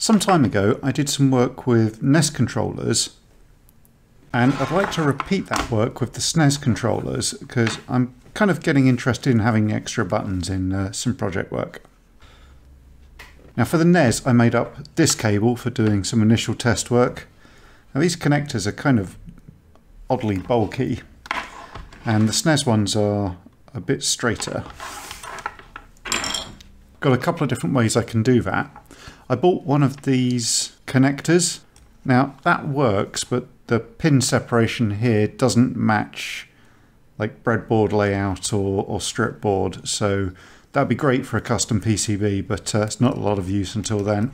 Some time ago I did some work with NES controllers and I'd like to repeat that work with the SNES controllers because I'm kind of getting interested in having extra buttons in uh, some project work. Now for the NES I made up this cable for doing some initial test work. Now these connectors are kind of oddly bulky and the SNES ones are a bit straighter. Got a couple of different ways I can do that. I bought one of these connectors. Now that works but the pin separation here doesn't match like breadboard layout or, or strip board so that'd be great for a custom PCB but uh, it's not a lot of use until then.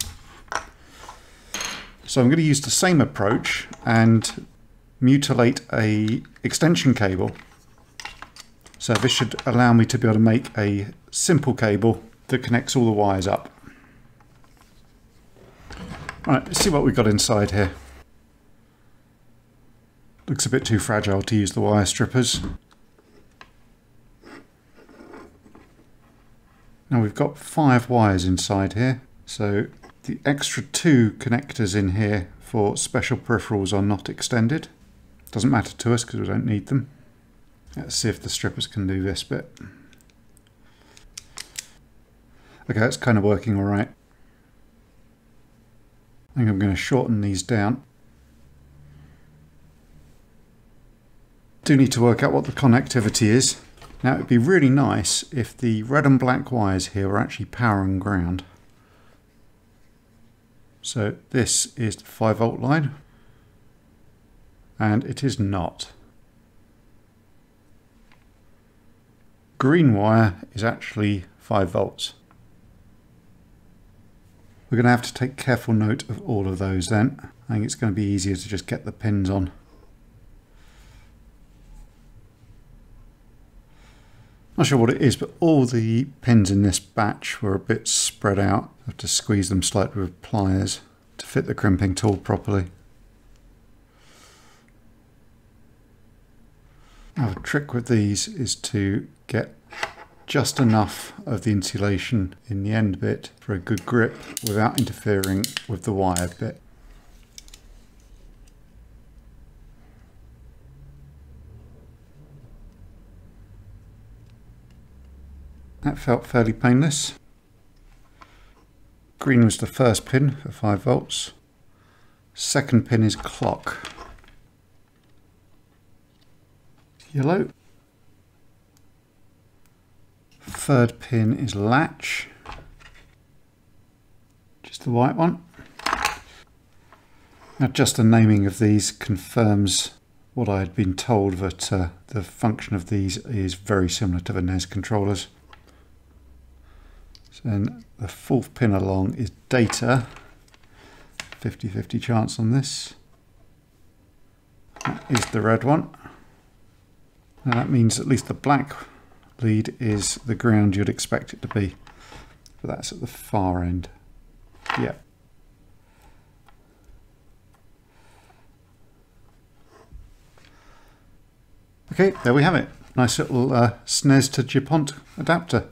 So I'm going to use the same approach and mutilate a extension cable. So this should allow me to be able to make a simple cable that connects all the wires up. Right, let's see what we've got inside here. Looks a bit too fragile to use the wire strippers. Now we've got five wires inside here, so the extra two connectors in here for special peripherals are not extended. Doesn't matter to us because we don't need them. Let's see if the strippers can do this bit. Okay, that's kind of working all right. I think I'm going to shorten these down. Do need to work out what the connectivity is. Now it would be really nice if the red and black wires here were actually power and ground. So this is the 5 volt line and it is not. Green wire is actually 5 volts. We're going to have to take careful note of all of those then. I think it's going to be easier to just get the pins on. Not sure what it is, but all the pins in this batch were a bit spread out. I have to squeeze them slightly with pliers to fit the crimping tool properly. The trick with these is to get just enough of the insulation in the end bit for a good grip without interfering with the wire bit. That felt fairly painless. Green was the first pin for 5 volts. Second pin is clock. Yellow. Third pin is latch. Just the white one. Now just the naming of these confirms what I had been told that uh, the function of these is very similar to the NES controllers. So then the fourth pin along is data. 50-50 chance on this. That is the red one. And that means at least the black lead is the ground you'd expect it to be. But that's at the far end. Yeah. Okay, there we have it. Nice little uh, SNES to Dupont adapter.